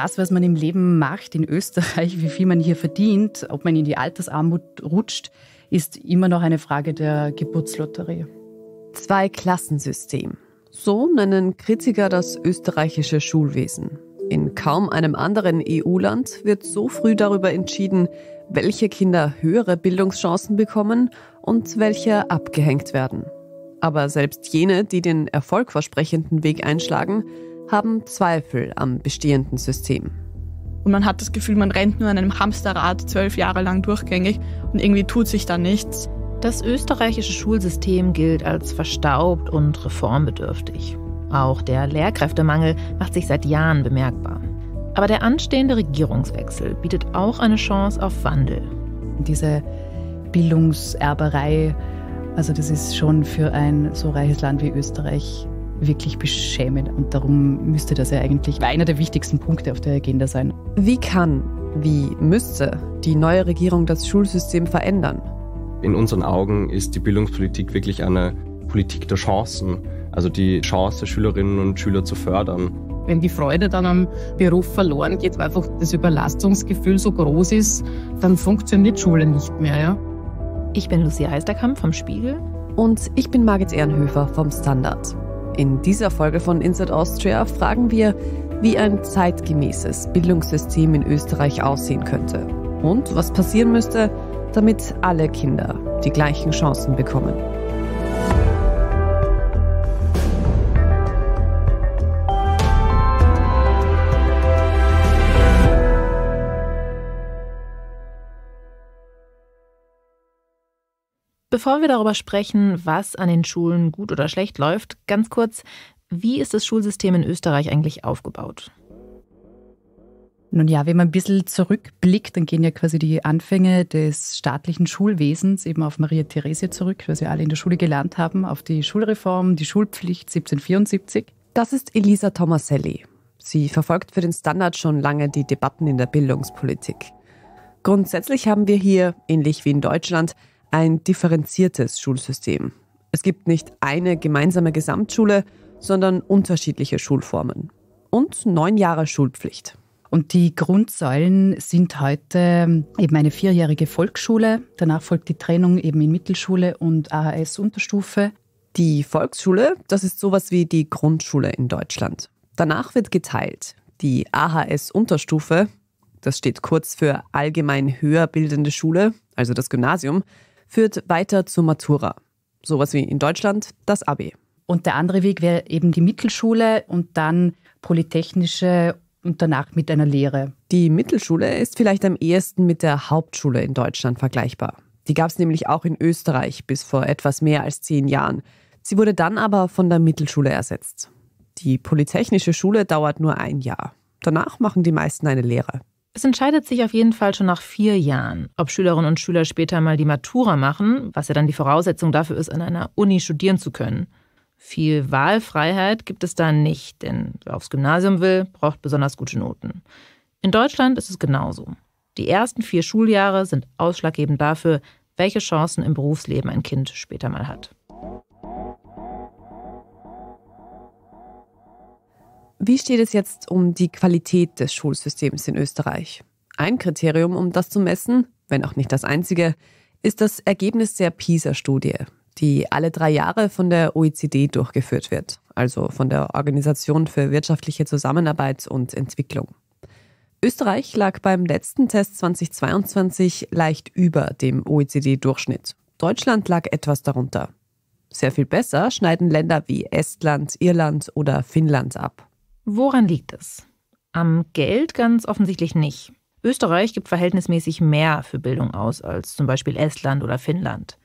das, was man im Leben macht in Österreich, wie viel man hier verdient, ob man in die Altersarmut rutscht, ist immer noch eine Frage der Geburtslotterie. Zwei-Klassensystem. So nennen Kritiker das österreichische Schulwesen. In kaum einem anderen EU-Land wird so früh darüber entschieden, welche Kinder höhere Bildungschancen bekommen und welche abgehängt werden. Aber selbst jene, die den erfolgversprechenden Weg einschlagen, haben Zweifel am bestehenden System. Und man hat das Gefühl, man rennt nur an einem Hamsterrad zwölf Jahre lang durchgängig und irgendwie tut sich da nichts. Das österreichische Schulsystem gilt als verstaubt und reformbedürftig. Auch der Lehrkräftemangel macht sich seit Jahren bemerkbar. Aber der anstehende Regierungswechsel bietet auch eine Chance auf Wandel. Diese Bildungserberei, also das ist schon für ein so reiches Land wie Österreich wirklich beschämend. Und darum müsste das ja eigentlich einer der wichtigsten Punkte auf der Agenda sein. Wie kann, wie müsste die neue Regierung das Schulsystem verändern? In unseren Augen ist die Bildungspolitik wirklich eine Politik der Chancen. Also die Chance, Schülerinnen und Schüler zu fördern. Wenn die Freude dann am Beruf verloren geht, weil einfach das Überlastungsgefühl so groß ist, dann funktioniert Schule nicht mehr. Ja? Ich bin Lucia Heisterkamp vom Spiegel. Und ich bin Margit Ehrenhöfer vom Standard. In dieser Folge von Inside Austria fragen wir, wie ein zeitgemäßes Bildungssystem in Österreich aussehen könnte und was passieren müsste, damit alle Kinder die gleichen Chancen bekommen. Bevor wir darüber sprechen, was an den Schulen gut oder schlecht läuft, ganz kurz, wie ist das Schulsystem in Österreich eigentlich aufgebaut? Nun ja, wenn man ein bisschen zurückblickt, dann gehen ja quasi die Anfänge des staatlichen Schulwesens eben auf Maria Theresia zurück, was wir alle in der Schule gelernt haben, auf die Schulreform, die Schulpflicht 1774. Das ist Elisa Tomaselli. Sie verfolgt für den Standard schon lange die Debatten in der Bildungspolitik. Grundsätzlich haben wir hier, ähnlich wie in Deutschland, ein differenziertes Schulsystem. Es gibt nicht eine gemeinsame Gesamtschule, sondern unterschiedliche Schulformen. Und neun Jahre Schulpflicht. Und die Grundsäulen sind heute eben eine vierjährige Volksschule. Danach folgt die Trennung eben in Mittelschule und AHS-Unterstufe. Die Volksschule, das ist sowas wie die Grundschule in Deutschland. Danach wird geteilt. Die AHS-Unterstufe, das steht kurz für allgemein höher bildende Schule, also das Gymnasium, führt weiter zur Matura. Sowas wie in Deutschland das Abi. Und der andere Weg wäre eben die Mittelschule und dann polytechnische und danach mit einer Lehre. Die Mittelschule ist vielleicht am ehesten mit der Hauptschule in Deutschland vergleichbar. Die gab es nämlich auch in Österreich bis vor etwas mehr als zehn Jahren. Sie wurde dann aber von der Mittelschule ersetzt. Die Polytechnische Schule dauert nur ein Jahr. Danach machen die meisten eine Lehre. Es entscheidet sich auf jeden Fall schon nach vier Jahren, ob Schülerinnen und Schüler später mal die Matura machen, was ja dann die Voraussetzung dafür ist, an einer Uni studieren zu können. Viel Wahlfreiheit gibt es da nicht, denn wer aufs Gymnasium will, braucht besonders gute Noten. In Deutschland ist es genauso. Die ersten vier Schuljahre sind ausschlaggebend dafür, welche Chancen im Berufsleben ein Kind später mal hat. Wie steht es jetzt um die Qualität des Schulsystems in Österreich? Ein Kriterium, um das zu messen, wenn auch nicht das einzige, ist das Ergebnis der PISA-Studie, die alle drei Jahre von der OECD durchgeführt wird, also von der Organisation für wirtschaftliche Zusammenarbeit und Entwicklung. Österreich lag beim letzten Test 2022 leicht über dem OECD-Durchschnitt. Deutschland lag etwas darunter. Sehr viel besser schneiden Länder wie Estland, Irland oder Finnland ab. Woran liegt es? Am Geld ganz offensichtlich nicht. Österreich gibt verhältnismäßig mehr für Bildung aus als zum Beispiel Estland oder Finnland.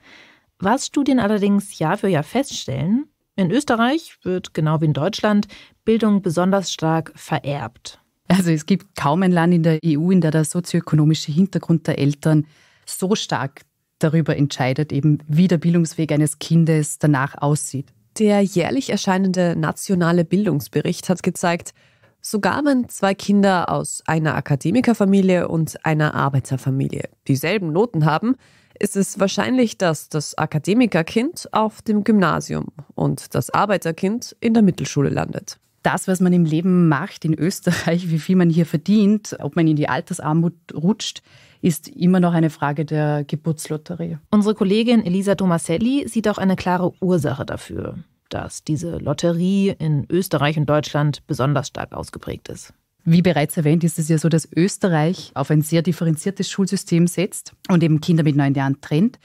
Was Studien allerdings Jahr für Jahr feststellen, in Österreich wird genau wie in Deutschland Bildung besonders stark vererbt. Also es gibt kaum ein Land in der EU, in der der sozioökonomische Hintergrund der Eltern so stark darüber entscheidet, eben wie der Bildungsweg eines Kindes danach aussieht. Der jährlich erscheinende nationale Bildungsbericht hat gezeigt, sogar wenn zwei Kinder aus einer Akademikerfamilie und einer Arbeiterfamilie dieselben Noten haben, ist es wahrscheinlich, dass das Akademikerkind auf dem Gymnasium und das Arbeiterkind in der Mittelschule landet. Das, was man im Leben macht in Österreich, wie viel man hier verdient, ob man in die Altersarmut rutscht, ist immer noch eine Frage der Geburtslotterie. Unsere Kollegin Elisa Tomaselli sieht auch eine klare Ursache dafür, dass diese Lotterie in Österreich und Deutschland besonders stark ausgeprägt ist. Wie bereits erwähnt, ist es ja so, dass Österreich auf ein sehr differenziertes Schulsystem setzt und eben Kinder mit neun Jahren trennt.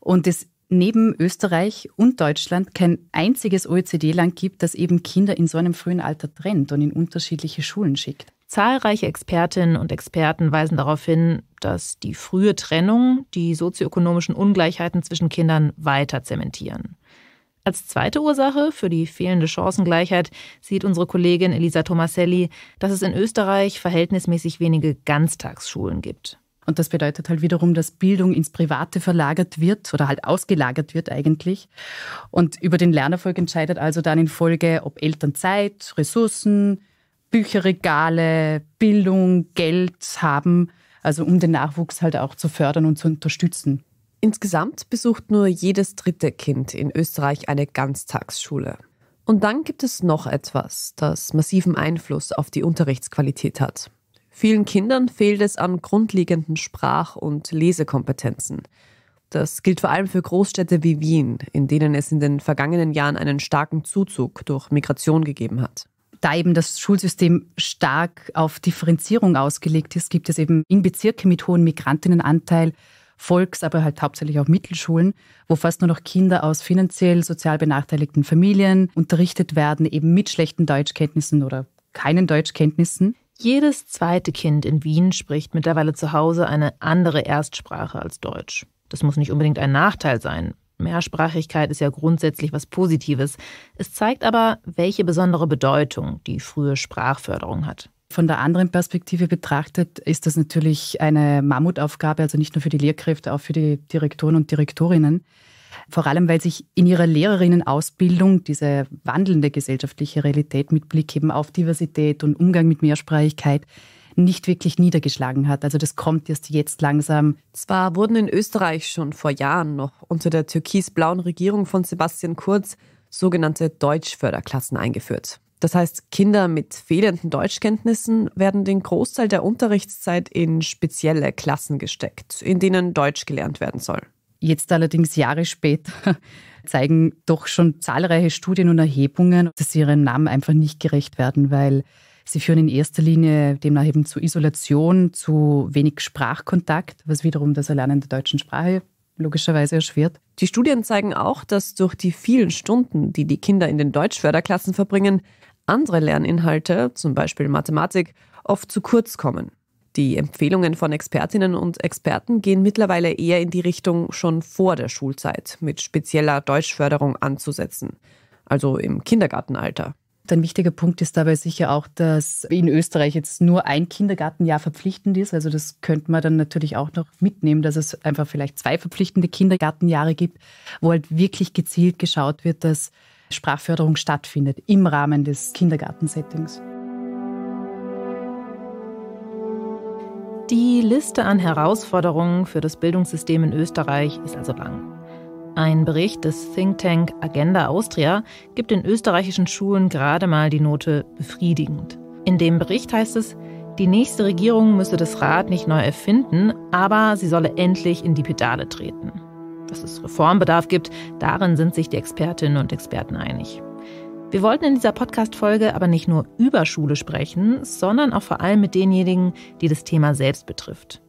Und es neben Österreich und Deutschland kein einziges OECD-Land gibt, das eben Kinder in so einem frühen Alter trennt und in unterschiedliche Schulen schickt. Zahlreiche Expertinnen und Experten weisen darauf hin, dass die frühe Trennung die sozioökonomischen Ungleichheiten zwischen Kindern weiter zementieren. Als zweite Ursache für die fehlende Chancengleichheit sieht unsere Kollegin Elisa Tomaselli, dass es in Österreich verhältnismäßig wenige Ganztagsschulen gibt. Und das bedeutet halt wiederum, dass Bildung ins Private verlagert wird oder halt ausgelagert wird eigentlich. Und über den Lernerfolg entscheidet also dann in Folge, ob Eltern Zeit, Ressourcen, Bücherregale, Bildung, Geld haben, also um den Nachwuchs halt auch zu fördern und zu unterstützen. Insgesamt besucht nur jedes dritte Kind in Österreich eine Ganztagsschule. Und dann gibt es noch etwas, das massiven Einfluss auf die Unterrichtsqualität hat. Vielen Kindern fehlt es an grundlegenden Sprach- und Lesekompetenzen. Das gilt vor allem für Großstädte wie Wien, in denen es in den vergangenen Jahren einen starken Zuzug durch Migration gegeben hat da eben das Schulsystem stark auf Differenzierung ausgelegt ist, gibt es eben in Bezirke mit hohem Migrantinnenanteil Volks-, aber halt hauptsächlich auch Mittelschulen, wo fast nur noch Kinder aus finanziell sozial benachteiligten Familien unterrichtet werden, eben mit schlechten Deutschkenntnissen oder keinen Deutschkenntnissen. Jedes zweite Kind in Wien spricht mittlerweile zu Hause eine andere Erstsprache als Deutsch. Das muss nicht unbedingt ein Nachteil sein. Mehrsprachigkeit ist ja grundsätzlich was Positives. Es zeigt aber, welche besondere Bedeutung die frühe Sprachförderung hat. Von der anderen Perspektive betrachtet ist das natürlich eine Mammutaufgabe, also nicht nur für die Lehrkräfte, auch für die Direktoren und Direktorinnen. Vor allem, weil sich in ihrer Lehrerinnenausbildung diese wandelnde gesellschaftliche Realität mit Blick eben auf Diversität und Umgang mit Mehrsprachigkeit nicht wirklich niedergeschlagen hat. Also das kommt erst jetzt langsam. Zwar wurden in Österreich schon vor Jahren noch unter der türkis-blauen Regierung von Sebastian Kurz sogenannte Deutschförderklassen eingeführt. Das heißt, Kinder mit fehlenden Deutschkenntnissen werden den Großteil der Unterrichtszeit in spezielle Klassen gesteckt, in denen Deutsch gelernt werden soll. Jetzt allerdings Jahre später zeigen doch schon zahlreiche Studien und Erhebungen, dass sie ihrem Namen einfach nicht gerecht werden, weil sie führen in erster Linie demnach eben zu Isolation, zu wenig Sprachkontakt, was wiederum das Erlernen der deutschen Sprache logischerweise erschwert. Die Studien zeigen auch, dass durch die vielen Stunden, die die Kinder in den Deutschförderklassen verbringen, andere Lerninhalte, zum Beispiel Mathematik, oft zu kurz kommen. Die Empfehlungen von Expertinnen und Experten gehen mittlerweile eher in die Richtung, schon vor der Schulzeit mit spezieller Deutschförderung anzusetzen, also im Kindergartenalter. Ein wichtiger Punkt ist dabei sicher auch, dass in Österreich jetzt nur ein Kindergartenjahr verpflichtend ist. Also das könnte man dann natürlich auch noch mitnehmen, dass es einfach vielleicht zwei verpflichtende Kindergartenjahre gibt, wo halt wirklich gezielt geschaut wird, dass Sprachförderung stattfindet im Rahmen des Kindergartensettings. Die Liste an Herausforderungen für das Bildungssystem in Österreich ist also lang. Ein Bericht des Think Tank Agenda Austria gibt den österreichischen Schulen gerade mal die Note befriedigend. In dem Bericht heißt es, die nächste Regierung müsse das Rad nicht neu erfinden, aber sie solle endlich in die Pedale treten. Dass es Reformbedarf gibt, darin sind sich die Expertinnen und Experten einig. Wir wollten in dieser Podcast-Folge aber nicht nur über Schule sprechen, sondern auch vor allem mit denjenigen, die das Thema selbst betrifft.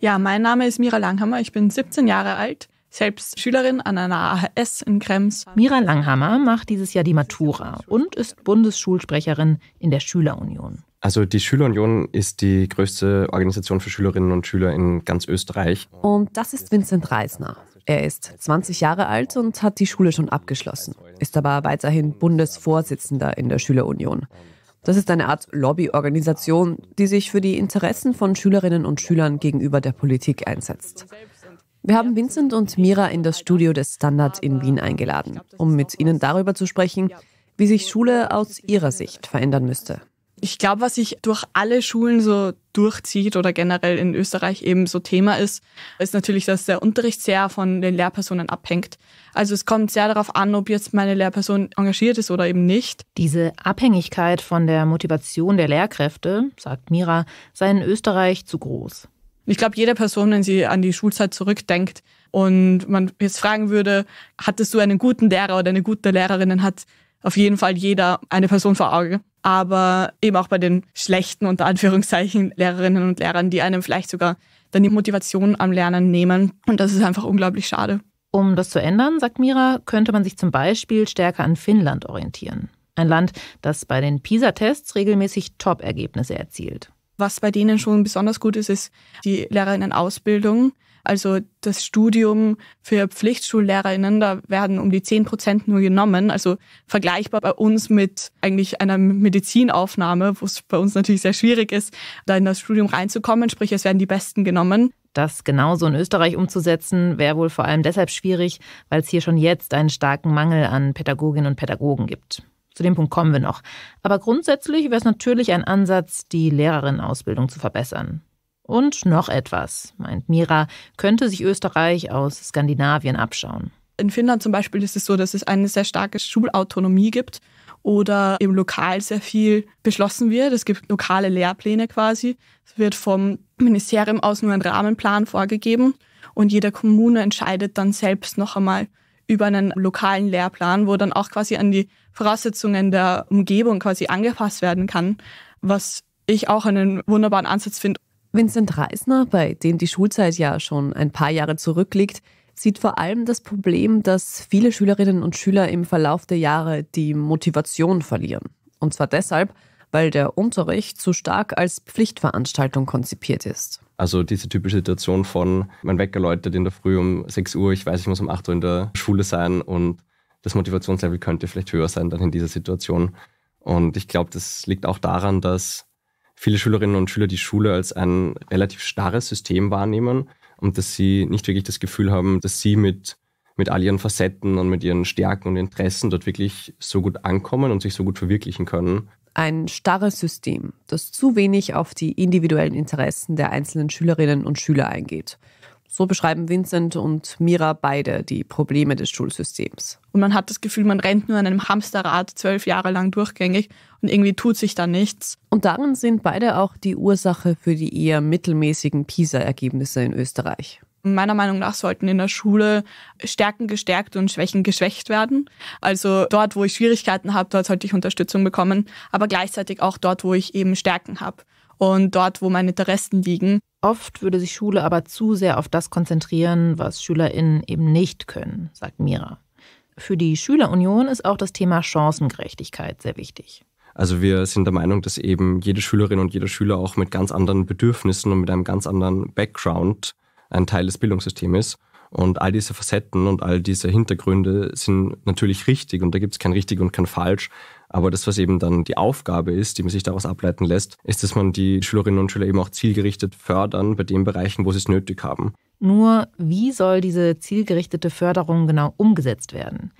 Ja, mein Name ist Mira Langhammer, ich bin 17 Jahre alt, selbst Schülerin an einer AHS in Krems. Mira Langhammer macht dieses Jahr die Matura und ist Bundesschulsprecherin in der Schülerunion. Also die Schülerunion ist die größte Organisation für Schülerinnen und Schüler in ganz Österreich. Und das ist Vincent Reisner. Er ist 20 Jahre alt und hat die Schule schon abgeschlossen, ist aber weiterhin Bundesvorsitzender in der Schülerunion. Das ist eine Art Lobbyorganisation, die sich für die Interessen von Schülerinnen und Schülern gegenüber der Politik einsetzt. Wir haben Vincent und Mira in das Studio des Standard in Wien eingeladen, um mit ihnen darüber zu sprechen, wie sich Schule aus ihrer Sicht verändern müsste. Ich glaube, was sich durch alle Schulen so durchzieht oder generell in Österreich eben so Thema ist, ist natürlich, dass der Unterricht sehr von den Lehrpersonen abhängt. Also es kommt sehr darauf an, ob jetzt meine Lehrperson engagiert ist oder eben nicht. Diese Abhängigkeit von der Motivation der Lehrkräfte, sagt Mira, sei in Österreich zu groß. Ich glaube, jede Person, wenn sie an die Schulzeit zurückdenkt und man jetzt fragen würde, hattest du einen guten Lehrer oder eine gute Lehrerin, dann hat auf jeden Fall jeder eine Person vor Auge. Aber eben auch bei den schlechten, unter Anführungszeichen, Lehrerinnen und Lehrern, die einem vielleicht sogar dann die Motivation am Lernen nehmen. Und das ist einfach unglaublich schade. Um das zu ändern, sagt Mira, könnte man sich zum Beispiel stärker an Finnland orientieren. Ein Land, das bei den PISA-Tests regelmäßig Top-Ergebnisse erzielt. Was bei denen schon besonders gut ist, ist die Lehrerinnenausbildung. Also das Studium für Pflichtschullehrerinnen, da werden um die 10 Prozent nur genommen. Also vergleichbar bei uns mit eigentlich einer Medizinaufnahme, wo es bei uns natürlich sehr schwierig ist, da in das Studium reinzukommen. Sprich, es werden die Besten genommen. Das genauso in Österreich umzusetzen, wäre wohl vor allem deshalb schwierig, weil es hier schon jetzt einen starken Mangel an Pädagoginnen und Pädagogen gibt. Zu dem Punkt kommen wir noch. Aber grundsätzlich wäre es natürlich ein Ansatz, die Lehrerinnenausbildung zu verbessern. Und noch etwas, meint Mira, könnte sich Österreich aus Skandinavien abschauen. In Finnland zum Beispiel ist es so, dass es eine sehr starke Schulautonomie gibt oder im Lokal sehr viel beschlossen wird. Es gibt lokale Lehrpläne quasi. Es wird vom Ministerium aus nur ein Rahmenplan vorgegeben und jede Kommune entscheidet dann selbst noch einmal über einen lokalen Lehrplan, wo dann auch quasi an die Voraussetzungen der Umgebung quasi angepasst werden kann, was ich auch einen wunderbaren Ansatz finde. Vincent Reisner, bei dem die Schulzeit ja schon ein paar Jahre zurückliegt, sieht vor allem das Problem, dass viele Schülerinnen und Schüler im Verlauf der Jahre die Motivation verlieren. Und zwar deshalb, weil der Unterricht zu stark als Pflichtveranstaltung konzipiert ist. Also diese typische Situation von, mein Wecker läutet in der Früh um 6 Uhr, ich weiß, ich muss um 8 Uhr in der Schule sein und das Motivationslevel könnte vielleicht höher sein dann in dieser Situation. Und ich glaube, das liegt auch daran, dass viele Schülerinnen und Schüler die Schule als ein relativ starres System wahrnehmen und dass sie nicht wirklich das Gefühl haben, dass sie mit, mit all ihren Facetten und mit ihren Stärken und Interessen dort wirklich so gut ankommen und sich so gut verwirklichen können. Ein starres System, das zu wenig auf die individuellen Interessen der einzelnen Schülerinnen und Schüler eingeht. So beschreiben Vincent und Mira beide die Probleme des Schulsystems. Und man hat das Gefühl, man rennt nur an einem Hamsterrad zwölf Jahre lang durchgängig und irgendwie tut sich da nichts. Und darin sind beide auch die Ursache für die eher mittelmäßigen PISA-Ergebnisse in Österreich. Meiner Meinung nach sollten in der Schule Stärken gestärkt und Schwächen geschwächt werden. Also dort, wo ich Schwierigkeiten habe, dort sollte ich Unterstützung bekommen, aber gleichzeitig auch dort, wo ich eben Stärken habe und dort, wo meine Interessen liegen. Oft würde sich Schule aber zu sehr auf das konzentrieren, was SchülerInnen eben nicht können, sagt Mira. Für die Schülerunion ist auch das Thema Chancengerechtigkeit sehr wichtig. Also wir sind der Meinung, dass eben jede Schülerin und jeder Schüler auch mit ganz anderen Bedürfnissen und mit einem ganz anderen Background ein Teil des Bildungssystems ist. Und all diese Facetten und all diese Hintergründe sind natürlich richtig und da gibt es kein richtig und kein falsch. Aber das, was eben dann die Aufgabe ist, die man sich daraus ableiten lässt, ist, dass man die Schülerinnen und Schüler eben auch zielgerichtet fördern bei den Bereichen, wo sie es nötig haben. Nur, wie soll diese zielgerichtete Förderung genau umgesetzt werden?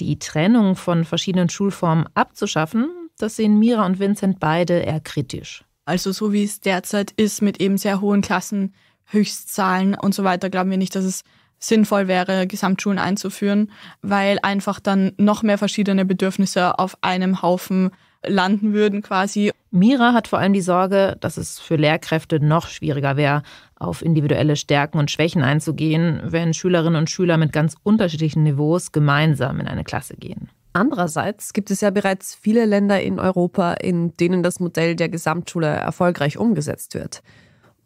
Die Trennung von verschiedenen Schulformen abzuschaffen, das sehen Mira und Vincent beide eher kritisch. Also so wie es derzeit ist mit eben sehr hohen Klassen, Höchstzahlen und so weiter, glauben wir nicht, dass es sinnvoll wäre, Gesamtschulen einzuführen, weil einfach dann noch mehr verschiedene Bedürfnisse auf einem Haufen landen würden quasi. Mira hat vor allem die Sorge, dass es für Lehrkräfte noch schwieriger wäre, auf individuelle Stärken und Schwächen einzugehen, wenn Schülerinnen und Schüler mit ganz unterschiedlichen Niveaus gemeinsam in eine Klasse gehen. Andererseits gibt es ja bereits viele Länder in Europa, in denen das Modell der Gesamtschule erfolgreich umgesetzt wird.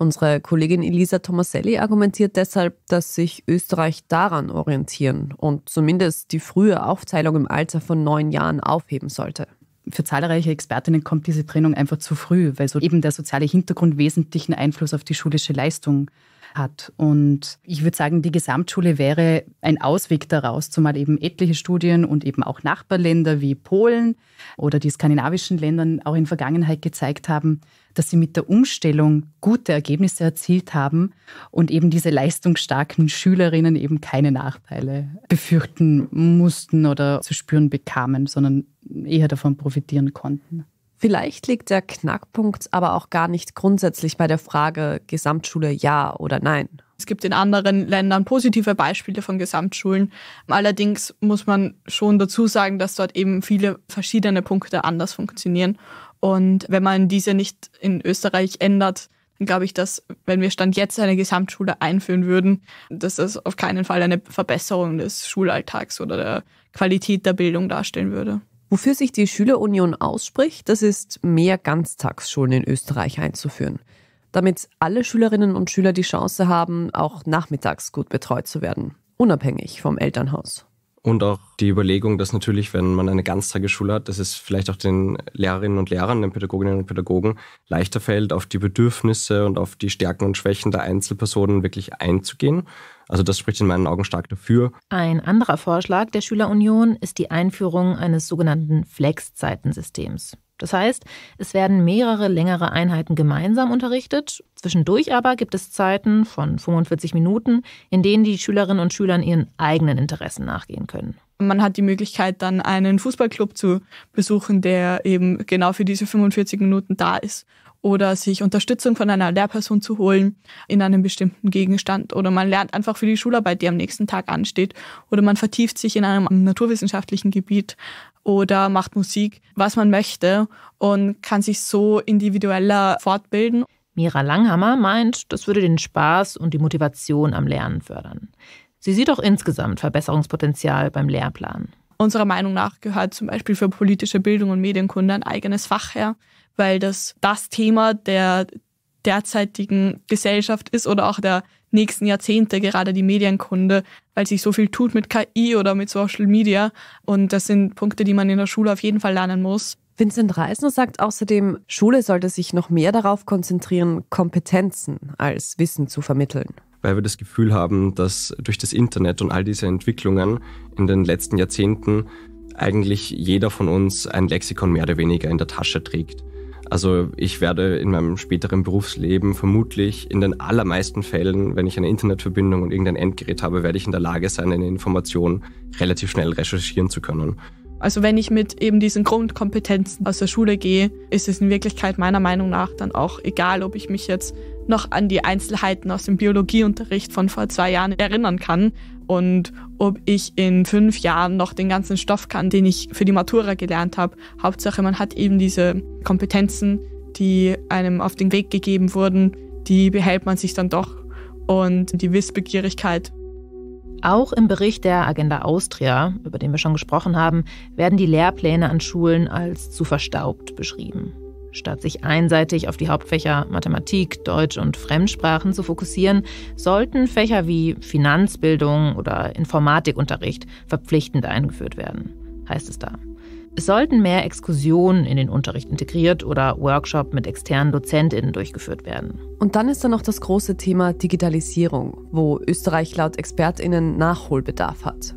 Unsere Kollegin Elisa Tomaselli argumentiert deshalb, dass sich Österreich daran orientieren und zumindest die frühe Aufteilung im Alter von neun Jahren aufheben sollte. Für zahlreiche Expertinnen kommt diese Trennung einfach zu früh, weil so eben der soziale Hintergrund wesentlichen Einfluss auf die schulische Leistung hat. Und ich würde sagen, die Gesamtschule wäre ein Ausweg daraus, zumal eben etliche Studien und eben auch Nachbarländer wie Polen oder die skandinavischen Länder auch in Vergangenheit gezeigt haben, dass sie mit der Umstellung gute Ergebnisse erzielt haben und eben diese leistungsstarken Schülerinnen eben keine Nachteile befürchten mussten oder zu spüren bekamen, sondern eher davon profitieren konnten. Vielleicht liegt der Knackpunkt aber auch gar nicht grundsätzlich bei der Frage Gesamtschule ja oder nein. Es gibt in anderen Ländern positive Beispiele von Gesamtschulen. Allerdings muss man schon dazu sagen, dass dort eben viele verschiedene Punkte anders funktionieren. Und wenn man diese nicht in Österreich ändert, dann glaube ich, dass wenn wir Stand jetzt eine Gesamtschule einführen würden, dass das auf keinen Fall eine Verbesserung des Schulalltags oder der Qualität der Bildung darstellen würde. Wofür sich die Schülerunion ausspricht, das ist mehr Ganztagsschulen in Österreich einzuführen, damit alle Schülerinnen und Schüler die Chance haben, auch nachmittags gut betreut zu werden, unabhängig vom Elternhaus. Und auch die Überlegung, dass natürlich, wenn man eine Ganztagesschule hat, dass es vielleicht auch den Lehrerinnen und Lehrern, den Pädagoginnen und Pädagogen leichter fällt, auf die Bedürfnisse und auf die Stärken und Schwächen der Einzelpersonen wirklich einzugehen. Also das spricht in meinen Augen stark dafür. Ein anderer Vorschlag der Schülerunion ist die Einführung eines sogenannten Flex-Zeitensystems. Das heißt, es werden mehrere längere Einheiten gemeinsam unterrichtet. Zwischendurch aber gibt es Zeiten von 45 Minuten, in denen die Schülerinnen und Schüler ihren eigenen Interessen nachgehen können. Man hat die Möglichkeit, dann einen Fußballclub zu besuchen, der eben genau für diese 45 Minuten da ist oder sich Unterstützung von einer Lehrperson zu holen in einem bestimmten Gegenstand oder man lernt einfach für die Schularbeit, die am nächsten Tag ansteht oder man vertieft sich in einem naturwissenschaftlichen Gebiet oder macht Musik, was man möchte und kann sich so individueller fortbilden. Mira Langhammer meint, das würde den Spaß und die Motivation am Lernen fördern. Sie sieht auch insgesamt Verbesserungspotenzial beim Lehrplan. Unserer Meinung nach gehört zum Beispiel für politische Bildung und Medienkunde ein eigenes Fach her, weil das das Thema der derzeitigen Gesellschaft ist oder auch der nächsten Jahrzehnte, gerade die Medienkunde, weil sich so viel tut mit KI oder mit Social Media. Und das sind Punkte, die man in der Schule auf jeden Fall lernen muss. Vincent Reisner sagt außerdem, Schule sollte sich noch mehr darauf konzentrieren, Kompetenzen als Wissen zu vermitteln. Weil wir das Gefühl haben, dass durch das Internet und all diese Entwicklungen in den letzten Jahrzehnten eigentlich jeder von uns ein Lexikon mehr oder weniger in der Tasche trägt. Also ich werde in meinem späteren Berufsleben vermutlich in den allermeisten Fällen, wenn ich eine Internetverbindung und irgendein Endgerät habe, werde ich in der Lage sein, eine Information relativ schnell recherchieren zu können. Also wenn ich mit eben diesen Grundkompetenzen aus der Schule gehe, ist es in Wirklichkeit meiner Meinung nach dann auch egal, ob ich mich jetzt noch an die Einzelheiten aus dem Biologieunterricht von vor zwei Jahren erinnern kann und ob ich in fünf Jahren noch den ganzen Stoff kann, den ich für die Matura gelernt habe. Hauptsache, man hat eben diese Kompetenzen, die einem auf den Weg gegeben wurden, die behält man sich dann doch und die Wissbegierigkeit. Auch im Bericht der Agenda Austria, über den wir schon gesprochen haben, werden die Lehrpläne an Schulen als zu verstaubt beschrieben. Statt sich einseitig auf die Hauptfächer Mathematik, Deutsch und Fremdsprachen zu fokussieren, sollten Fächer wie Finanzbildung oder Informatikunterricht verpflichtend eingeführt werden, heißt es da. Es sollten mehr Exkursionen in den Unterricht integriert oder Workshop mit externen Dozentinnen durchgeführt werden. Und dann ist da noch das große Thema Digitalisierung, wo Österreich laut Expertinnen Nachholbedarf hat.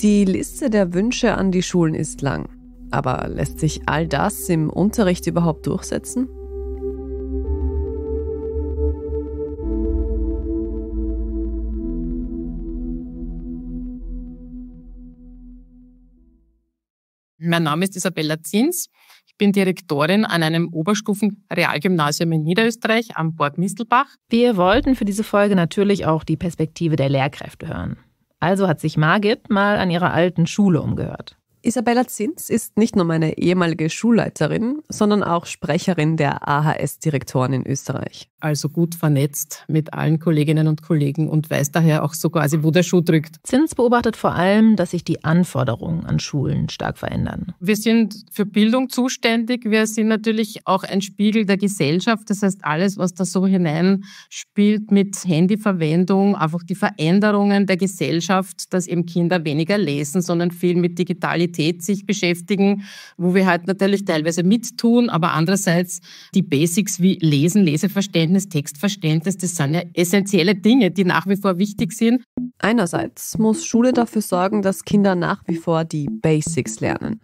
Die Liste der Wünsche an die Schulen ist lang. Aber lässt sich all das im Unterricht überhaupt durchsetzen? Mein Name ist Isabella Zins. Ich bin Direktorin an einem Oberstufen-Realgymnasium in Niederösterreich am Burg Mistelbach. Wir wollten für diese Folge natürlich auch die Perspektive der Lehrkräfte hören. Also hat sich Margit mal an ihrer alten Schule umgehört. Isabella Zins ist nicht nur meine ehemalige Schulleiterin, sondern auch Sprecherin der AHS-Direktoren in Österreich. Also gut vernetzt mit allen Kolleginnen und Kollegen und weiß daher auch so quasi, wo der Schuh drückt. Zins beobachtet vor allem, dass sich die Anforderungen an Schulen stark verändern. Wir sind für Bildung zuständig. Wir sind natürlich auch ein Spiegel der Gesellschaft. Das heißt, alles, was da so hineinspielt mit Handyverwendung, einfach die Veränderungen der Gesellschaft, dass eben Kinder weniger lesen, sondern viel mit Digitalität Qualität sich beschäftigen, wo wir halt natürlich teilweise mittun, aber andererseits die Basics wie Lesen, Leseverständnis, Textverständnis, das sind ja essentielle Dinge, die nach wie vor wichtig sind. Einerseits muss Schule dafür sorgen, dass Kinder nach wie vor die Basics lernen.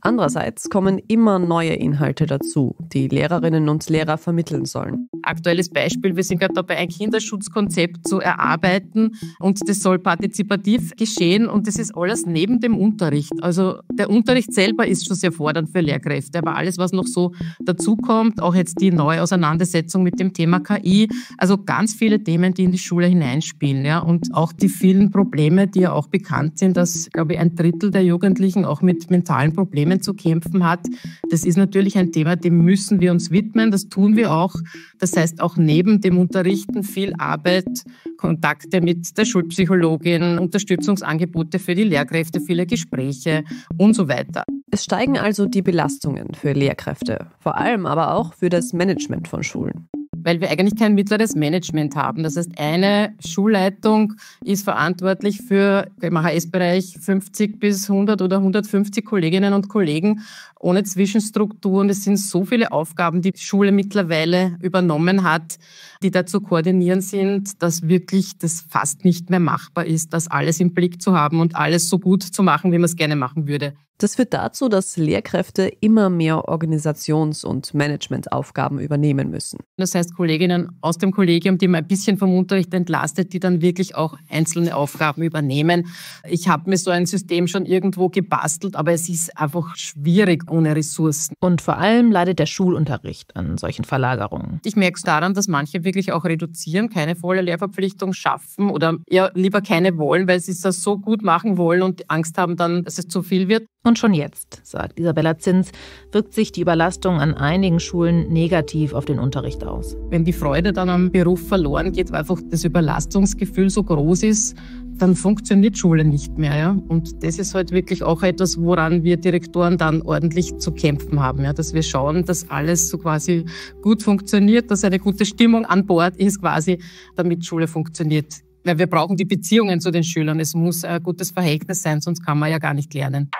Andererseits kommen immer neue Inhalte dazu, die Lehrerinnen und Lehrer vermitteln sollen. aktuelles Beispiel. Wir sind gerade dabei, ein Kinderschutzkonzept zu erarbeiten und das soll partizipativ geschehen und das ist alles neben dem Unterricht. Also der Unterricht selber ist schon sehr fordernd für Lehrkräfte, aber alles, was noch so dazukommt, auch jetzt die neue Auseinandersetzung mit dem Thema KI, also ganz viele Themen, die in die Schule hineinspielen. Ja? Und auch die vielen Probleme, die ja auch bekannt sind, dass, glaube ich, ein Drittel der Jugendlichen auch mit mentalen Problemen zu kämpfen hat. Das ist natürlich ein Thema, dem müssen wir uns widmen. Das tun wir auch. Das heißt, auch neben dem Unterrichten viel Arbeit, Kontakte mit der Schulpsychologin, Unterstützungsangebote für die Lehrkräfte, viele Gespräche und so weiter. Es steigen also die Belastungen für Lehrkräfte, vor allem aber auch für das Management von Schulen weil wir eigentlich kein mittleres Management haben. Das heißt, eine Schulleitung ist verantwortlich für im HS-Bereich 50 bis 100 oder 150 Kolleginnen und Kollegen ohne Zwischenstrukturen. Es sind so viele Aufgaben, die die Schule mittlerweile übernommen hat, die da zu koordinieren sind, dass wirklich das fast nicht mehr machbar ist, das alles im Blick zu haben und alles so gut zu machen, wie man es gerne machen würde. Das führt dazu, dass Lehrkräfte immer mehr Organisations- und Managementaufgaben übernehmen müssen. Das heißt, Kolleginnen aus dem Kollegium, die man ein bisschen vom Unterricht entlastet, die dann wirklich auch einzelne Aufgaben übernehmen. Ich habe mir so ein System schon irgendwo gebastelt, aber es ist einfach schwierig ohne Ressourcen. Und vor allem leidet der Schulunterricht an solchen Verlagerungen. Ich merke es daran, dass manche wirklich auch reduzieren, keine volle Lehrverpflichtung schaffen oder eher lieber keine wollen, weil sie es so gut machen wollen und Angst haben dann, dass es zu viel wird. Und schon jetzt, sagt Isabella Zins, wirkt sich die Überlastung an einigen Schulen negativ auf den Unterricht aus. Wenn die Freude dann am Beruf verloren geht, weil einfach das Überlastungsgefühl so groß ist, dann funktioniert Schule nicht mehr. Ja? Und das ist halt wirklich auch etwas, woran wir Direktoren dann ordentlich zu kämpfen haben. Ja? Dass wir schauen, dass alles so quasi gut funktioniert, dass eine gute Stimmung an Bord ist quasi, damit Schule funktioniert. Weil wir brauchen die Beziehungen zu den Schülern. Es muss ein gutes Verhältnis sein, sonst kann man ja gar nicht lernen.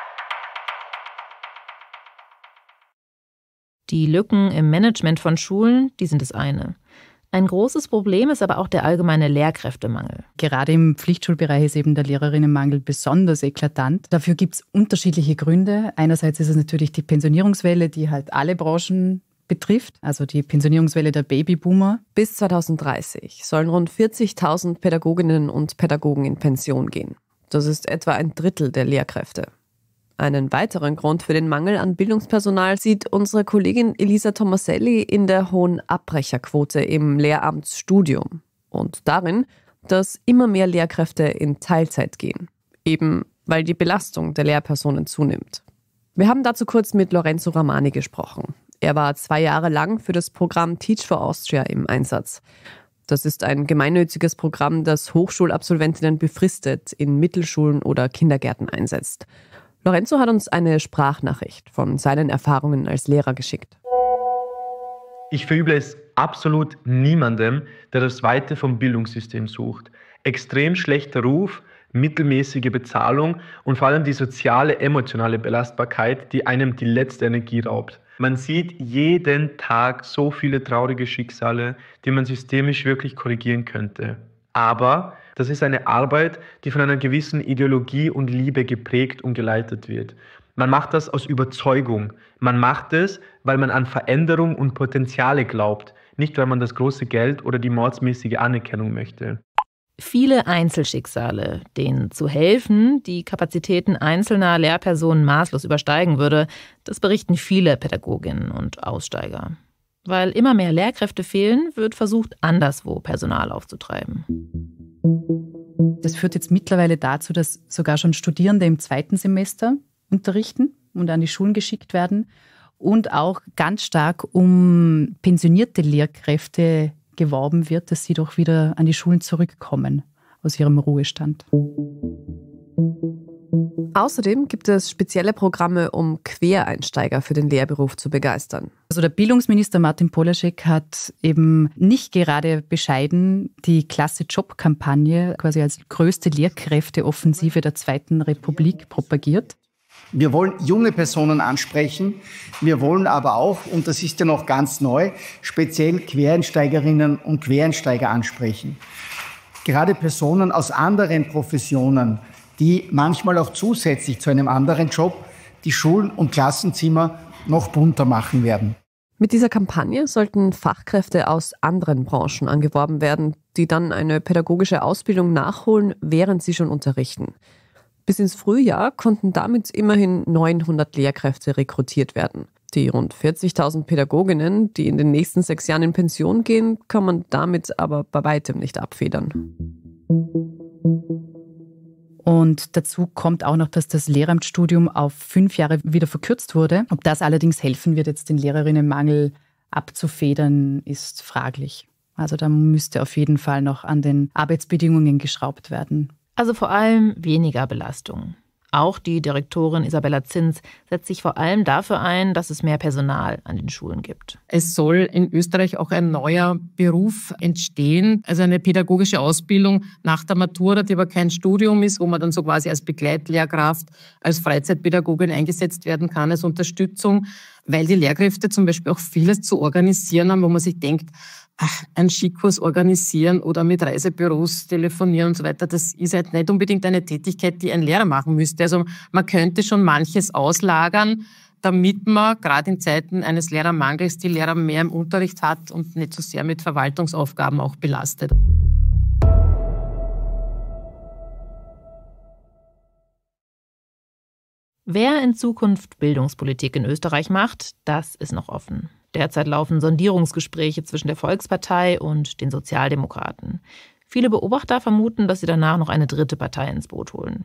Die Lücken im Management von Schulen, die sind das eine. Ein großes Problem ist aber auch der allgemeine Lehrkräftemangel. Gerade im Pflichtschulbereich ist eben der Lehrerinnenmangel besonders eklatant. Dafür gibt es unterschiedliche Gründe. Einerseits ist es natürlich die Pensionierungswelle, die halt alle Branchen betrifft, also die Pensionierungswelle der Babyboomer. Bis 2030 sollen rund 40.000 Pädagoginnen und Pädagogen in Pension gehen. Das ist etwa ein Drittel der Lehrkräfte. Einen weiteren Grund für den Mangel an Bildungspersonal sieht unsere Kollegin Elisa Tomaselli in der hohen Abbrecherquote im Lehramtsstudium und darin, dass immer mehr Lehrkräfte in Teilzeit gehen, eben weil die Belastung der Lehrpersonen zunimmt. Wir haben dazu kurz mit Lorenzo Ramani gesprochen. Er war zwei Jahre lang für das Programm Teach for Austria im Einsatz. Das ist ein gemeinnütziges Programm, das Hochschulabsolventinnen befristet in Mittelschulen oder Kindergärten einsetzt. Lorenzo hat uns eine Sprachnachricht von seinen Erfahrungen als Lehrer geschickt. Ich verüble es absolut niemandem, der das Weite vom Bildungssystem sucht. Extrem schlechter Ruf, mittelmäßige Bezahlung und vor allem die soziale, emotionale Belastbarkeit, die einem die letzte Energie raubt. Man sieht jeden Tag so viele traurige Schicksale, die man systemisch wirklich korrigieren könnte. Aber das ist eine Arbeit, die von einer gewissen Ideologie und Liebe geprägt und geleitet wird. Man macht das aus Überzeugung. Man macht es, weil man an Veränderung und Potenziale glaubt, nicht weil man das große Geld oder die mordsmäßige Anerkennung möchte. Viele Einzelschicksale, denen zu helfen, die Kapazitäten einzelner Lehrpersonen maßlos übersteigen würde, das berichten viele Pädagoginnen und Aussteiger. Weil immer mehr Lehrkräfte fehlen, wird versucht, anderswo Personal aufzutreiben. Das führt jetzt mittlerweile dazu, dass sogar schon Studierende im zweiten Semester unterrichten und an die Schulen geschickt werden und auch ganz stark um pensionierte Lehrkräfte geworben wird, dass sie doch wieder an die Schulen zurückkommen aus ihrem Ruhestand. Außerdem gibt es spezielle Programme, um Quereinsteiger für den Lehrberuf zu begeistern. Also der Bildungsminister Martin Polaschek hat eben nicht gerade bescheiden die Klasse Job Kampagne quasi als größte Lehrkräfteoffensive der Zweiten Republik propagiert. Wir wollen junge Personen ansprechen. Wir wollen aber auch, und das ist ja noch ganz neu, speziell Quereinsteigerinnen und Quereinsteiger ansprechen. Gerade Personen aus anderen Professionen, die manchmal auch zusätzlich zu einem anderen Job die Schulen und Klassenzimmer noch bunter machen werden. Mit dieser Kampagne sollten Fachkräfte aus anderen Branchen angeworben werden, die dann eine pädagogische Ausbildung nachholen, während sie schon unterrichten. Bis ins Frühjahr konnten damit immerhin 900 Lehrkräfte rekrutiert werden. Die rund 40.000 Pädagoginnen, die in den nächsten sechs Jahren in Pension gehen, kann man damit aber bei weitem nicht abfedern. Und dazu kommt auch noch, dass das Lehramtsstudium auf fünf Jahre wieder verkürzt wurde. Ob das allerdings helfen wird, jetzt den Lehrerinnenmangel abzufedern, ist fraglich. Also da müsste auf jeden Fall noch an den Arbeitsbedingungen geschraubt werden. Also vor allem weniger Belastung. Auch die Direktorin Isabella Zins setzt sich vor allem dafür ein, dass es mehr Personal an den Schulen gibt. Es soll in Österreich auch ein neuer Beruf entstehen, also eine pädagogische Ausbildung nach der Matura, die aber kein Studium ist, wo man dann so quasi als Begleitlehrkraft, als Freizeitpädagogin eingesetzt werden kann, als Unterstützung, weil die Lehrkräfte zum Beispiel auch vieles zu organisieren haben, wo man sich denkt, ein Skikurs organisieren oder mit Reisebüros telefonieren und so weiter, das ist halt nicht unbedingt eine Tätigkeit, die ein Lehrer machen müsste. Also man könnte schon manches auslagern, damit man gerade in Zeiten eines Lehrermangels die Lehrer mehr im Unterricht hat und nicht so sehr mit Verwaltungsaufgaben auch belastet. Wer in Zukunft Bildungspolitik in Österreich macht, das ist noch offen. Derzeit laufen Sondierungsgespräche zwischen der Volkspartei und den Sozialdemokraten. Viele Beobachter vermuten, dass sie danach noch eine dritte Partei ins Boot holen.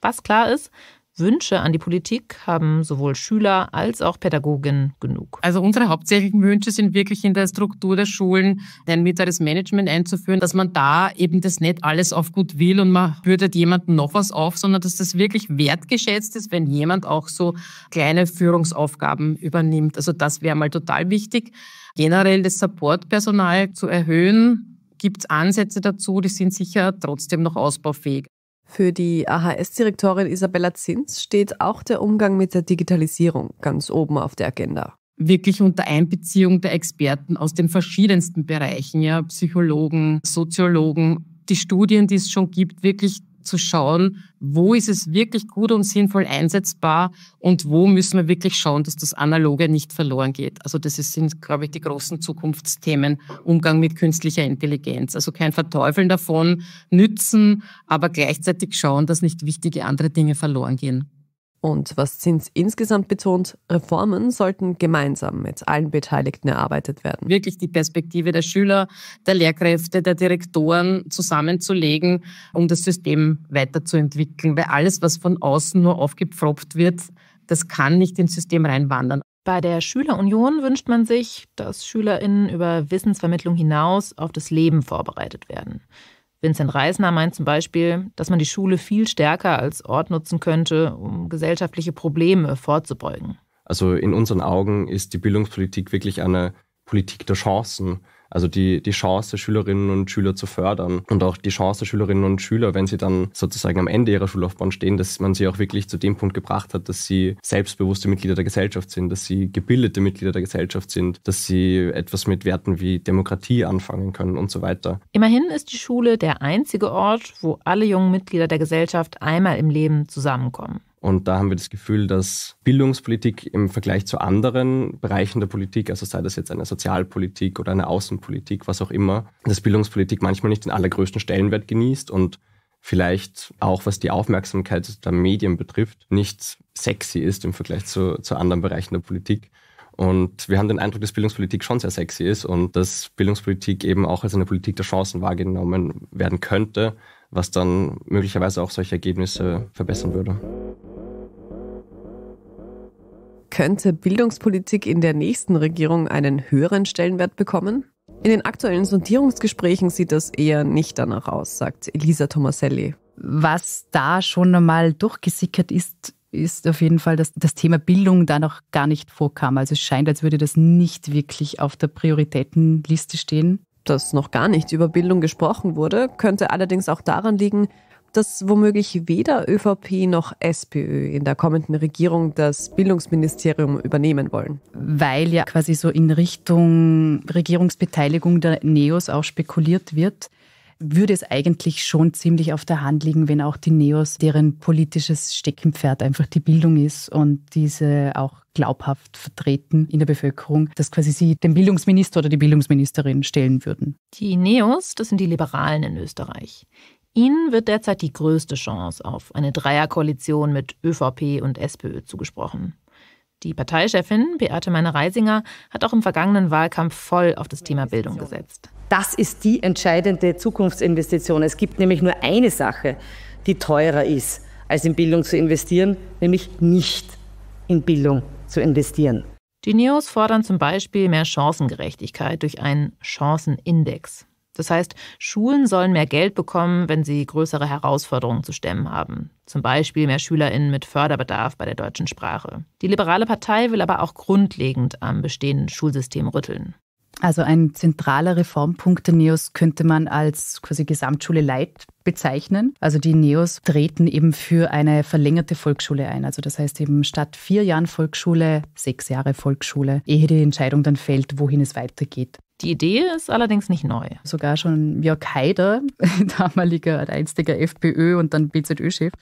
Was klar ist, Wünsche an die Politik haben sowohl Schüler als auch Pädagogen genug. Also unsere hauptsächlichen Wünsche sind wirklich in der Struktur der Schulen ein mittleres Management einzuführen, dass man da eben das nicht alles auf gut will und man bürdet jemandem noch was auf, sondern dass das wirklich wertgeschätzt ist, wenn jemand auch so kleine Führungsaufgaben übernimmt. Also das wäre mal total wichtig. Generell das Supportpersonal zu erhöhen, gibt es Ansätze dazu, die sind sicher trotzdem noch ausbaufähig. Für die AHS-Direktorin Isabella Zins steht auch der Umgang mit der Digitalisierung ganz oben auf der Agenda. Wirklich unter Einbeziehung der Experten aus den verschiedensten Bereichen, ja, Psychologen, Soziologen, die Studien, die es schon gibt, wirklich zu schauen, wo ist es wirklich gut und sinnvoll einsetzbar und wo müssen wir wirklich schauen, dass das Analoge nicht verloren geht. Also das sind, glaube ich, die großen Zukunftsthemen, Umgang mit künstlicher Intelligenz. Also kein Verteufeln davon, nützen, aber gleichzeitig schauen, dass nicht wichtige andere Dinge verloren gehen. Und was Zins insgesamt betont, Reformen sollten gemeinsam mit allen Beteiligten erarbeitet werden. Wirklich die Perspektive der Schüler, der Lehrkräfte, der Direktoren zusammenzulegen, um das System weiterzuentwickeln. Weil alles, was von außen nur aufgepfropft wird, das kann nicht ins System reinwandern. Bei der Schülerunion wünscht man sich, dass SchülerInnen über Wissensvermittlung hinaus auf das Leben vorbereitet werden. Vincent Reisner meint zum Beispiel, dass man die Schule viel stärker als Ort nutzen könnte, um gesellschaftliche Probleme vorzubeugen. Also in unseren Augen ist die Bildungspolitik wirklich eine Politik der Chancen. Also die, die Chance, Schülerinnen und Schüler zu fördern und auch die Chance, Schülerinnen und Schüler, wenn sie dann sozusagen am Ende ihrer Schullaufbahn stehen, dass man sie auch wirklich zu dem Punkt gebracht hat, dass sie selbstbewusste Mitglieder der Gesellschaft sind, dass sie gebildete Mitglieder der Gesellschaft sind, dass sie etwas mit Werten wie Demokratie anfangen können und so weiter. Immerhin ist die Schule der einzige Ort, wo alle jungen Mitglieder der Gesellschaft einmal im Leben zusammenkommen. Und da haben wir das Gefühl, dass Bildungspolitik im Vergleich zu anderen Bereichen der Politik, also sei das jetzt eine Sozialpolitik oder eine Außenpolitik, was auch immer, dass Bildungspolitik manchmal nicht den allergrößten Stellenwert genießt und vielleicht auch was die Aufmerksamkeit der Medien betrifft, nicht sexy ist im Vergleich zu, zu anderen Bereichen der Politik. Und wir haben den Eindruck, dass Bildungspolitik schon sehr sexy ist und dass Bildungspolitik eben auch als eine Politik der Chancen wahrgenommen werden könnte, was dann möglicherweise auch solche Ergebnisse verbessern würde. Könnte Bildungspolitik in der nächsten Regierung einen höheren Stellenwert bekommen? In den aktuellen Sondierungsgesprächen sieht das eher nicht danach aus, sagt Elisa Tomaselli. Was da schon einmal durchgesickert ist, ist auf jeden Fall, dass das Thema Bildung da noch gar nicht vorkam. Also es scheint, als würde das nicht wirklich auf der Prioritätenliste stehen. Dass noch gar nicht über Bildung gesprochen wurde, könnte allerdings auch daran liegen, dass womöglich weder ÖVP noch SPÖ in der kommenden Regierung das Bildungsministerium übernehmen wollen. Weil ja quasi so in Richtung Regierungsbeteiligung der NEOS auch spekuliert wird. Würde es eigentlich schon ziemlich auf der Hand liegen, wenn auch die Neos, deren politisches Steckenpferd einfach die Bildung ist und diese auch glaubhaft vertreten in der Bevölkerung, dass quasi sie den Bildungsminister oder die Bildungsministerin stellen würden. Die Neos, das sind die Liberalen in Österreich. Ihnen wird derzeit die größte Chance auf eine Dreierkoalition mit ÖVP und SPÖ zugesprochen. Die Parteichefin Beate Meine-Reisinger hat auch im vergangenen Wahlkampf voll auf das Thema Bildung gesetzt. Das ist die entscheidende Zukunftsinvestition. Es gibt nämlich nur eine Sache, die teurer ist, als in Bildung zu investieren, nämlich nicht in Bildung zu investieren. Die Neos fordern zum Beispiel mehr Chancengerechtigkeit durch einen Chancenindex. Das heißt, Schulen sollen mehr Geld bekommen, wenn sie größere Herausforderungen zu stemmen haben. Zum Beispiel mehr SchülerInnen mit Förderbedarf bei der deutschen Sprache. Die Liberale Partei will aber auch grundlegend am bestehenden Schulsystem rütteln. Also ein zentraler Reformpunkt der NEOS könnte man als quasi Gesamtschule Leit bezeichnen. Also die NEOS treten eben für eine verlängerte Volksschule ein. Also das heißt eben statt vier Jahren Volksschule, sechs Jahre Volksschule, ehe die Entscheidung dann fällt, wohin es weitergeht. Die Idee ist allerdings nicht neu. Sogar schon Jörg Haider, damaliger, einstiger FPÖ und dann BZÖ-Chef,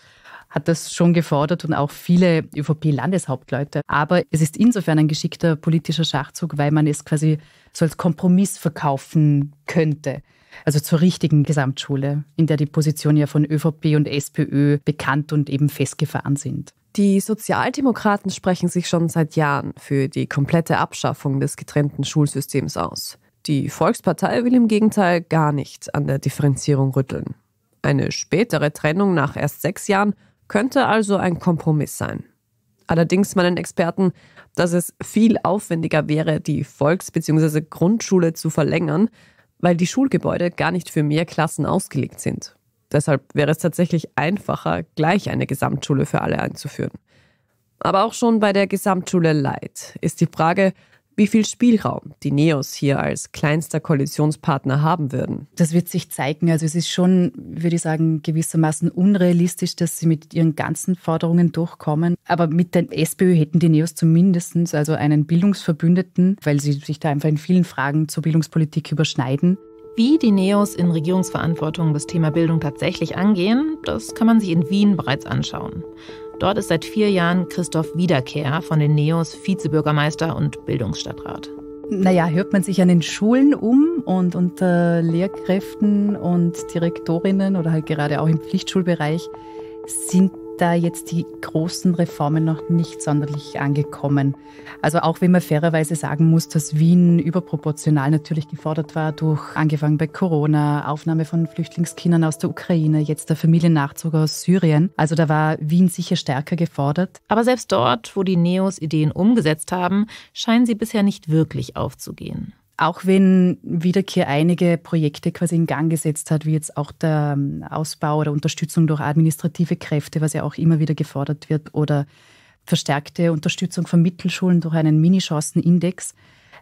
hat das schon gefordert und auch viele ÖVP-Landeshauptleute. Aber es ist insofern ein geschickter politischer Schachzug, weil man es quasi so als Kompromiss verkaufen könnte. Also zur richtigen Gesamtschule, in der die Positionen ja von ÖVP und SPÖ bekannt und eben festgefahren sind. Die Sozialdemokraten sprechen sich schon seit Jahren für die komplette Abschaffung des getrennten Schulsystems aus. Die Volkspartei will im Gegenteil gar nicht an der Differenzierung rütteln. Eine spätere Trennung nach erst sechs Jahren könnte also ein Kompromiss sein. Allerdings meinen Experten, dass es viel aufwendiger wäre, die Volks- bzw. Grundschule zu verlängern, weil die Schulgebäude gar nicht für mehr Klassen ausgelegt sind. Deshalb wäre es tatsächlich einfacher, gleich eine Gesamtschule für alle einzuführen. Aber auch schon bei der Gesamtschule Light ist die Frage, wie viel Spielraum die Neos hier als kleinster Koalitionspartner haben würden. Das wird sich zeigen. Also es ist schon, würde ich sagen, gewissermaßen unrealistisch, dass sie mit ihren ganzen Forderungen durchkommen. Aber mit der SPÖ hätten die Neos zumindest also einen Bildungsverbündeten, weil sie sich da einfach in vielen Fragen zur Bildungspolitik überschneiden. Wie die Neos in Regierungsverantwortung das Thema Bildung tatsächlich angehen, das kann man sich in Wien bereits anschauen. Dort ist seit vier Jahren Christoph Wiederkehr von den Neos Vizebürgermeister und Bildungsstadtrat. Naja, hört man sich an den Schulen um und unter Lehrkräften und Direktorinnen oder halt gerade auch im Pflichtschulbereich sind da jetzt die großen Reformen noch nicht sonderlich angekommen. Also auch wenn man fairerweise sagen muss, dass Wien überproportional natürlich gefordert war durch angefangen bei Corona, Aufnahme von Flüchtlingskindern aus der Ukraine, jetzt der Familiennachzug aus Syrien. Also da war Wien sicher stärker gefordert. Aber selbst dort, wo die Neos Ideen umgesetzt haben, scheinen sie bisher nicht wirklich aufzugehen. Auch wenn Wiederkehr einige Projekte quasi in Gang gesetzt hat, wie jetzt auch der ähm, Ausbau oder Unterstützung durch administrative Kräfte, was ja auch immer wieder gefordert wird, oder verstärkte Unterstützung von Mittelschulen durch einen Mini-Chancen-Index,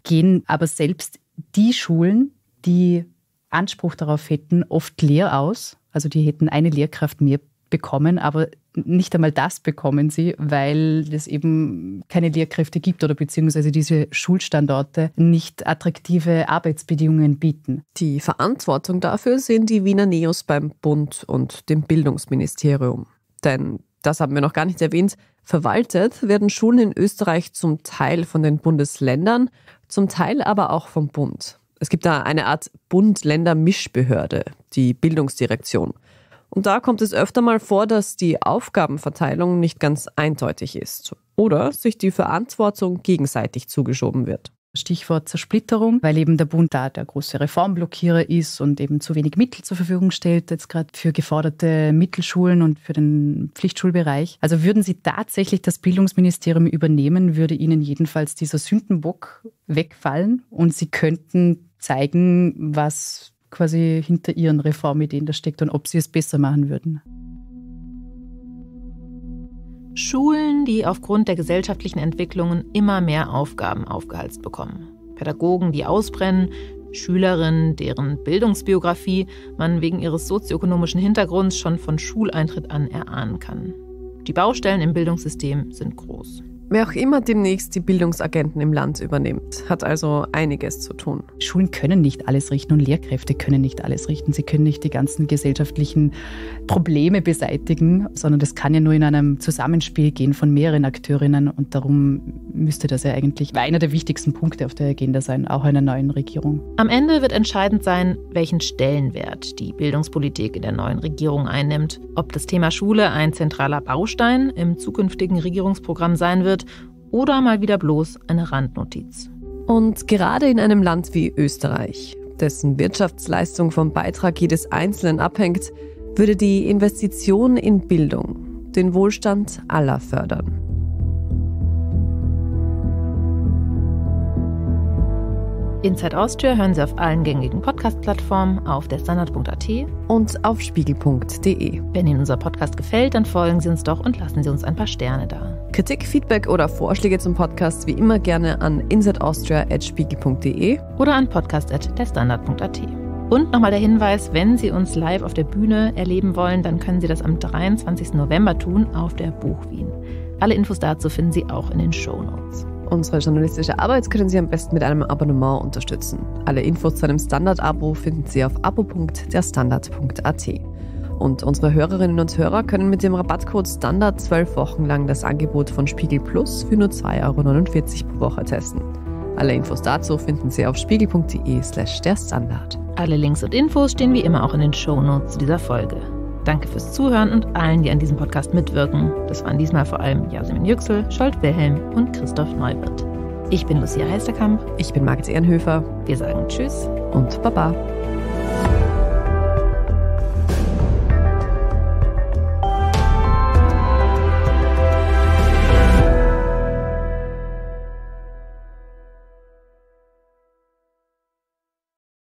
gehen aber selbst die Schulen, die Anspruch darauf hätten, oft leer aus. Also die hätten eine Lehrkraft mehr bekommen, aber nicht einmal das bekommen sie, weil es eben keine Lehrkräfte gibt oder beziehungsweise diese Schulstandorte nicht attraktive Arbeitsbedingungen bieten. Die Verantwortung dafür sehen die Wiener Neos beim Bund und dem Bildungsministerium. Denn, das haben wir noch gar nicht erwähnt, verwaltet werden Schulen in Österreich zum Teil von den Bundesländern, zum Teil aber auch vom Bund. Es gibt da eine Art Bund-Länder-Mischbehörde, die Bildungsdirektion. Und da kommt es öfter mal vor, dass die Aufgabenverteilung nicht ganz eindeutig ist oder sich die Verantwortung gegenseitig zugeschoben wird. Stichwort Zersplitterung, weil eben der Bund da der große Reformblockierer ist und eben zu wenig Mittel zur Verfügung stellt, jetzt gerade für geforderte Mittelschulen und für den Pflichtschulbereich. Also würden Sie tatsächlich das Bildungsministerium übernehmen, würde Ihnen jedenfalls dieser Sündenbock wegfallen und Sie könnten zeigen, was quasi hinter ihren Reformideen da steckt und ob sie es besser machen würden. Schulen, die aufgrund der gesellschaftlichen Entwicklungen immer mehr Aufgaben aufgehalst bekommen. Pädagogen, die ausbrennen, Schülerinnen, deren Bildungsbiografie man wegen ihres sozioökonomischen Hintergrunds schon von Schuleintritt an erahnen kann. Die Baustellen im Bildungssystem sind groß. Wer auch immer demnächst die Bildungsagenten im Land übernimmt, hat also einiges zu tun. Schulen können nicht alles richten und Lehrkräfte können nicht alles richten. Sie können nicht die ganzen gesellschaftlichen Probleme beseitigen, sondern das kann ja nur in einem Zusammenspiel gehen von mehreren Akteurinnen und darum müsste das ja eigentlich einer der wichtigsten Punkte auf der Agenda sein, auch einer neuen Regierung. Am Ende wird entscheidend sein, welchen Stellenwert die Bildungspolitik in der neuen Regierung einnimmt. Ob das Thema Schule ein zentraler Baustein im zukünftigen Regierungsprogramm sein wird wird oder mal wieder bloß eine Randnotiz. Und gerade in einem Land wie Österreich, dessen Wirtschaftsleistung vom Beitrag jedes Einzelnen abhängt, würde die Investition in Bildung den Wohlstand aller fördern. Inside Austria hören Sie auf allen gängigen Podcast-Plattformen, auf der Standard.at und auf spiegel.de. Wenn Ihnen unser Podcast gefällt, dann folgen Sie uns doch und lassen Sie uns ein paar Sterne da. Kritik, Feedback oder Vorschläge zum Podcast wie immer gerne an insideaustria.spiegel.de oder an podcast.derstandard.at. Und nochmal der Hinweis, wenn Sie uns live auf der Bühne erleben wollen, dann können Sie das am 23. November tun auf der Buch Wien. Alle Infos dazu finden Sie auch in den Show Notes. Unsere journalistische Arbeit können Sie am besten mit einem Abonnement unterstützen. Alle Infos zu einem Standard-Abo finden Sie auf abo.derstandard.at. Und unsere Hörerinnen und Hörer können mit dem Rabattcode Standard zwölf Wochen lang das Angebot von Spiegel Plus für nur 2,49 Euro pro Woche testen. Alle Infos dazu finden Sie auf spiegel.de slash der Standard. Alle Links und Infos stehen wie immer auch in den Shownotes dieser Folge. Danke fürs Zuhören und allen, die an diesem Podcast mitwirken. Das waren diesmal vor allem Jasmin Yüksel, Scholt Wilhelm und Christoph Neuwirth. Ich bin Lucia Heisterkamp. Ich bin Margit Ehrenhöfer. Wir sagen Tschüss und Baba.